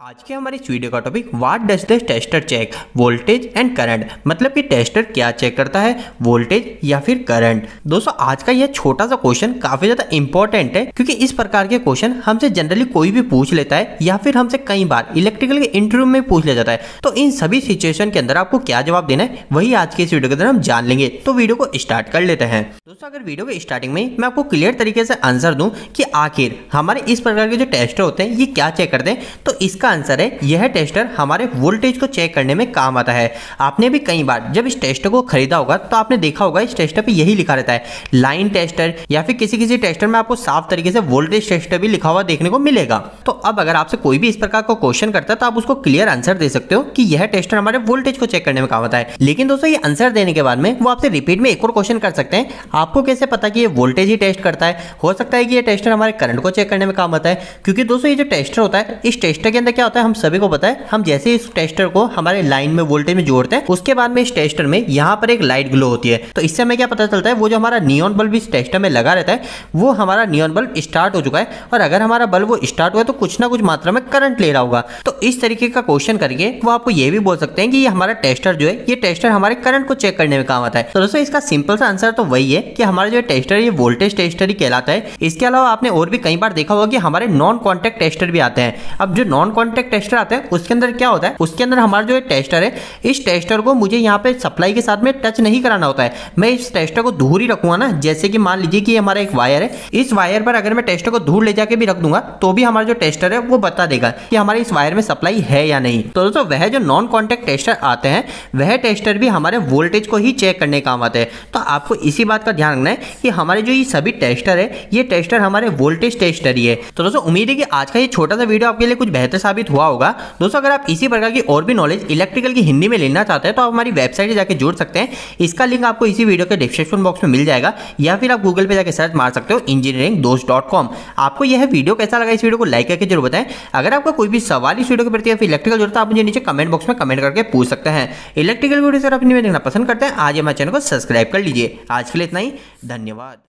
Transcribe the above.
आज के हमारे इस वीडियो का topic what does the tester check voltage and current मतलब कि टेस्टर क्या चेक करता है? वोल्टेज या फिर करंट दोस्तों, आज का यह छोटा सा क्वेश्चन काफ़ी ज़्यादा इंपॉर्टेंट है, क्योंकि इस प्रकार के क्वेश्चन हमसे जनरली कोई भी पूछ लेता है, या फिर हमसे कई बार इलेक्ट्रिकल के इंटरव्यू में पूछ लिया जाता है। तो इन सभी सिचुएशन के अंदर आपको क्या जवाब देना है, वही आज के इस वीडियो के अंदर हम जान लेंगे। तो वीडियो को स्टार्ट कर लेते हैं। दोस्तों, अगर वीडियो के स्टार्टिंग में मैं आपको क्लियर तरीके से आंसर दूँ कि आखिर हमारे इस प्रकार के जो टेस्टर होते हैं, ये क्या चेक करते हैं तो इसका आंसर है, यह टेस्टर हमारे वोल्टेज को चेक करने में काम आता है। आपने भी कई बार, जब इस टेस्टर को खरीदा होगा तो आपने देखा होगा, इस टेस्टर पे यही लिखा रहता है लाइन टेस्टर या फिर किसी किसी टेस्टर में आपको साफ़ तरीके से वोल्टेज टेस्टर भी लिखा हुआ देखने को मिलेगा। तो अब अगर आपसे कोई भी इस प्रकार का क्वेश्चन करता है तो आप उसको क्लियर आंसर दे सकते हो कि यह टेस्टर हमारे वोल्टेज को चेक करने में काम आता है। लेकिन दोस्तों, ये आंसर देने के बाद में वो आपसे रिपीट में एक और क्वेश्चन कर सकते हैं। आपको कैसे पता कि ये वोल्टेज ही टेस्ट करता है? हो सकता है कि ये टेस्टर हमारे करंट को चेक करने में काम आता है। क्योंकि दोस्तों, ये जो टेस्टर होता है, इस टेस्टर के अंदर क्या होता है, हम सभी को पता है, हम जैसे इस टेस्टर को हमारे लाइन में वोल्टेज में जोड़ते हैं, उसके बाद में इस टेस्टर में यहाँ पर एक लाइट ग्लो होती है। तो इससे हमें क्या पता चलता है, वो जो हमारा नियॉन बल्ब इस टेस्टर में लगा रहता है, वो हमारा नियॉन बल्ब स्टार्ट हो चुका है और अगर हमारा बल्ब वो स्टार्ट हुआ तो कुछ ना कुछ मात्रा में करंट ले रहा होगा। तो इस तरीके का क्वेश्चन करके वो आपको ये भी बोल सकते हैं कि ये हमारा टेस्टर जो है, ये टेस्टर हमारे करंट को चेक करने में काम आता है। तो दोस्तों, इसका सिंपल सा आंसर तो वही है कि हमारा जो टेस्टर ये वोल्टेज टेस्टर ही कहलाता है। इसके अलावा आपने और भी कई बार देखा होगा कि हमारे नॉन कॉन्टेक्ट टेस्टर भी आते हैं। अब जो नॉन टेस्टर आते हैं, उसके अंदर क्या होता है, उसके अंदर हमारा जो टेस्टर है, इस टेस्टर को मुझे यहाँ पे सप्लाई के साथ में टच नहीं कराना होता है। मैं इस टेस्टर को दूर ही रखूँगा ना, जैसे कि मान लीजिए कि हमारा एक वायर है, इस वायर पर अगर मैं टेस्टर को दूर ले जाके भी रख दूँगा तो भी हमारा जो टेस्टर है वो बता देगा कि हमारे इस वायर में सप्लाई है या नहीं। तो दोस्तों, वह जो नॉन कॉन्टेक्ट टेस्टर आते हैं, वह टेस्टर भी हमारे वोल्टेज को ही चेक करने काम आते हैं। तो आपको इसी बात का ध्यान रखना है कि हमारे जो ये सभी टेस्टर है, ये टेस्टर हमारे वोल्टेज टेस्टर ही है। तो दोस्तों, उम्मीद है कि आज का ये छोटा सा वीडियो आपके लिए कुछ बेहतर साबित हुआ होगा। दोस्तों, अगर आप इसी प्रकार की और भी नॉलेज इलेक्ट्रिकल की हिंदी में लेना चाहते हैं तो आप हमारी वेबसाइट जाकर जुड़ सकते हैं। इसका लिंक आपको इसी वीडियो के डिस्क्रिप्शन बॉक्स में मिल जाएगा, या फिर आप गूगल पे जाकर सर्च मार सकते हो इंजीनियरिंग दोस्त आपको यह वीडियो कैसा लगा, इस वीडियो को लाइक करके ज़रूर बताएँ। अगर आपका कोई भी सवाल इस वीडियो के प्रति या फिर इलेक्ट्रिकल ज़रूरत आप मुझे नीचे कमेंट बॉक्स में कमेंट करके पूछ सकते हैं। इलेक्ट्रिकल वीडियो सर अपनी देखना पसंद करते हैं। आज हमारे चैनल को सब्सक्राइब कर लीजिए। आज के लिए इतना ही। धन्यवाद।